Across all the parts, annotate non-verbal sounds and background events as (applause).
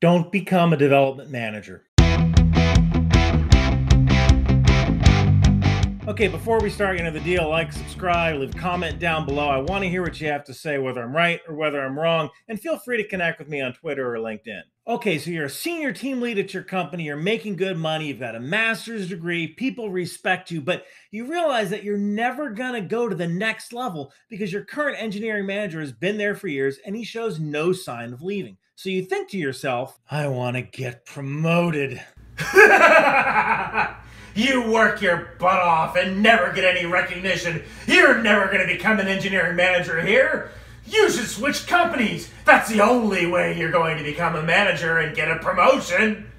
Don't become a development manager. Okay, before we start you know the deal, like, subscribe, leave a comment down below. I want to hear what you have to say, whether I'm right or whether I'm wrong, and feel free to connect with me on Twitter or LinkedIn. Okay, so you're a senior team lead at your company, you're making good money, you've got a master's degree, people respect you, but you realize that you're never gonna go to the next level because your current engineering manager has been there for years and he shows no sign of leaving. So you think to yourself, I wanna get promoted. (laughs) You work your butt off and never get any recognition. You're never going to become an engineering manager here. You should switch companies. That's the only way you're going to become a manager and get a promotion.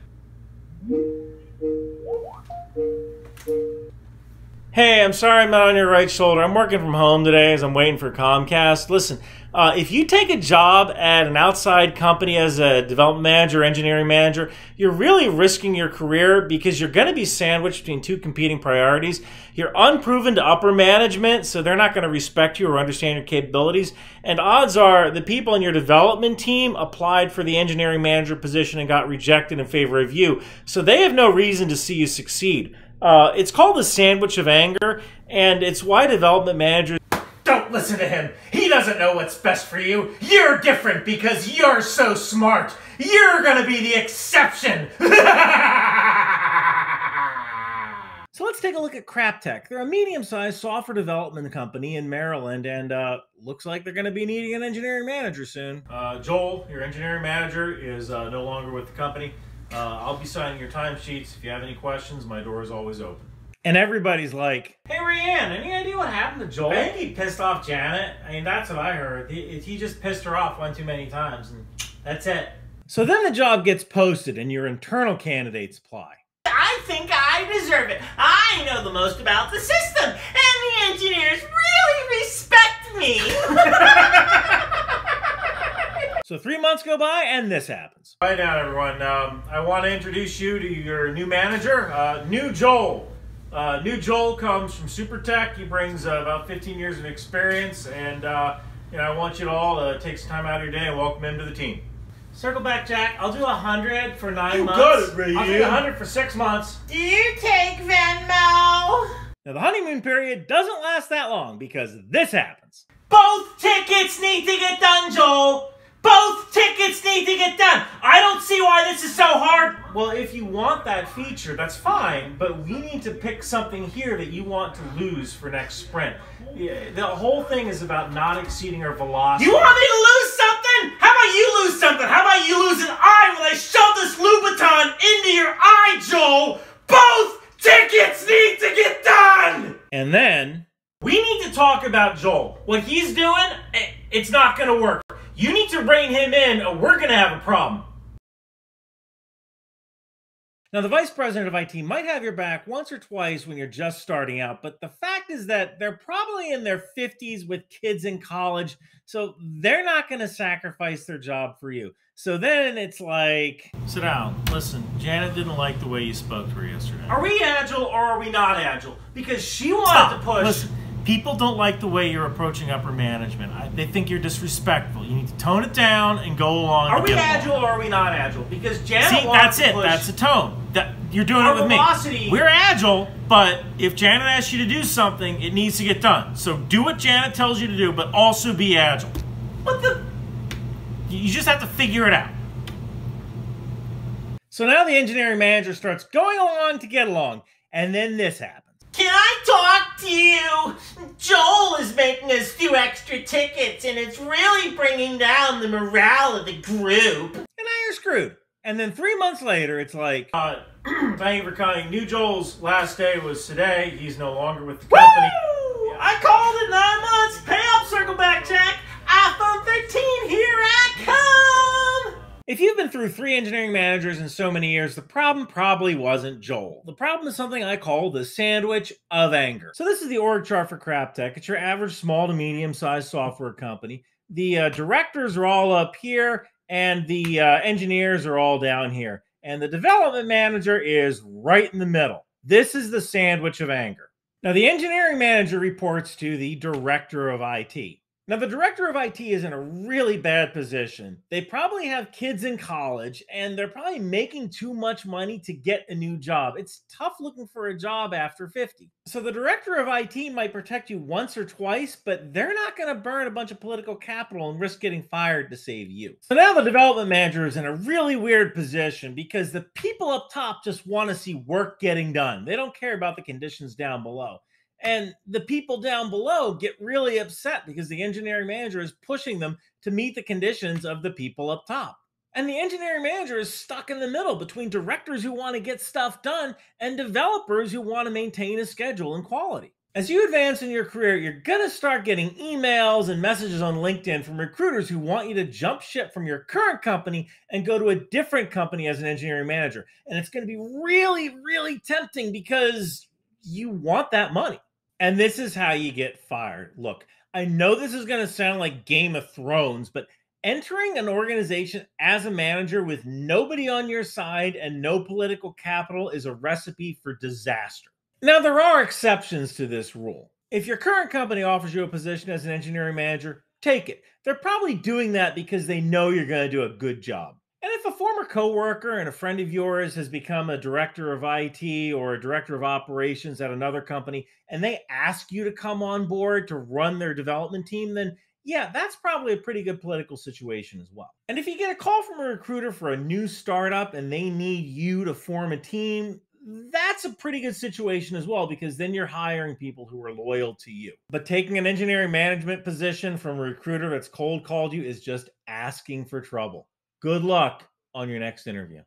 Hey, I'm sorry I'm not on your right shoulder. I'm working from home today as I'm waiting for Comcast. Listen, uh, if you take a job at an outside company as a development manager, engineering manager, you're really risking your career because you're going to be sandwiched between two competing priorities. You're unproven to upper management, so they're not going to respect you or understand your capabilities. And odds are the people in your development team applied for the engineering manager position and got rejected in favor of you. So they have no reason to see you succeed. Uh, it's called the sandwich of anger, and it's why development managers. Don't listen to him. He doesn't know what's best for you. You're different because you're so smart. You're gonna be the exception. (laughs) So let's take a look at CrapTech. They're a medium-sized software development company in Maryland, and uh, looks like they're going to be needing an engineering manager soon. Uh, Joel, your engineering manager, is uh, no longer with the company. Uh, I'll be signing your timesheets. If you have any questions, my door is always open. And everybody's like, Hey, Rianne, any idea what happened to Joel? I think he pissed off Janet. I mean, that's what I heard. He, he just pissed her off one too many times, and that's it. So then the job gets posted, and your internal candidates apply. I think I deserve it. I know the most about the system, and the engineers really respect me. (laughs) So three months go by, and this happens. Right now, everyone, um, I want to introduce you to your new manager, uh, New Joel. Uh, new Joel comes from SuperTech. He brings uh, about 15 years of experience, and uh, you know, I want you to all uh, take some time out of your day and welcome him to the team. Circle back, Jack. I'll do hundred for nine You months. got it, Ray. I'll do hundred for six months. Do you take Venmo? Now the honeymoon period doesn't last that long because this happens. Both tickets need to get done, Joel. Both tickets need to get done. I don't see why this is so hard. Well, if you want that feature, that's fine, but we need to pick something here that you want to lose for next sprint. The whole thing is about not exceeding our velocity. You want me to lose something? How about you lose something? How about you lose an eye when I shove this Louboutin into your eye, Joel? Both tickets need to get done. And then we need to talk about Joel. What he's doing, eh, it's not going to work. You need to rein him in, or we're going to have a problem. Now, the vice president of IT might have your back once or twice when you're just starting out, but the fact is that they're probably in their 50s with kids in college, so they're not going to sacrifice their job for you. So then it's like, sit down. Listen, Janet didn't like the way you spoke to her yesterday. Are we agile or are we not agile? Because she wanted Stop. to push. Listen, people don't like the way you're approaching upper management. I, they think you're disrespectful. You need to tone it down and go along. Are we get along. agile or are we not agile? Because Janet See, wants that's to it. push- That's the tone. That you're doing Our it with velocity- me. We're agile, but if Janet asks you to do something, it needs to get done. So do what Janet tells you to do, but also be agile. What the? You just have to figure it out. So now the engineering manager starts going along to get along, and then this happens. You? Joel is making us do extra tickets, and it's really bringing down the morale of the group. And now you're screwed. And then three months later, it's like, uh, (clears throat) thank you for coming. New Joel's last day was today. He's no longer with the company. Woo! I called it nine months. Pay up, through three engineering managers in so many years, the problem probably wasn't Joel. The problem is something I call the sandwich of anger. So this is the org chart for CrapTech. It's your average small to medium sized software company. The uh, directors are all up here, and the uh, engineers are all down here. And the development manager is right in the middle. This is the sandwich of anger. Now, the engineering manager reports to the director of IT. Now, the director of IT is in a really bad position. They probably have kids in college and they're probably making too much money to get a new job. It's tough looking for a job after 50. So, the director of IT might protect you once or twice, but they're not going to burn a bunch of political capital and risk getting fired to save you. So, now the development manager is in a really weird position because the people up top just want to see work getting done. They don't care about the conditions down below. And the people down below get really upset because the engineering manager is pushing them to meet the conditions of the people up top. And the engineering manager is stuck in the middle between directors who want to get stuff done and developers who want to maintain a schedule and quality. As you advance in your career, you're going to start getting emails and messages on LinkedIn from recruiters who want you to jump ship from your current company and go to a different company as an engineering manager. And it's going to be really, really tempting because you want that money. And this is how you get fired. Look, I know this is going to sound like Game of Thrones, but entering an organization as a manager with nobody on your side and no political capital is a recipe for disaster. Now, there are exceptions to this rule. If your current company offers you a position as an engineering manager, take it. They're probably doing that because they know you're going to do a good job. And if a former coworker and a friend of yours has become a director of IT or a director of operations at another company and they ask you to come on board to run their development team, then yeah, that's probably a pretty good political situation as well. And if you get a call from a recruiter for a new startup and they need you to form a team, that's a pretty good situation as well because then you're hiring people who are loyal to you. But taking an engineering management position from a recruiter that's cold called you is just asking for trouble. Good luck on your next interview.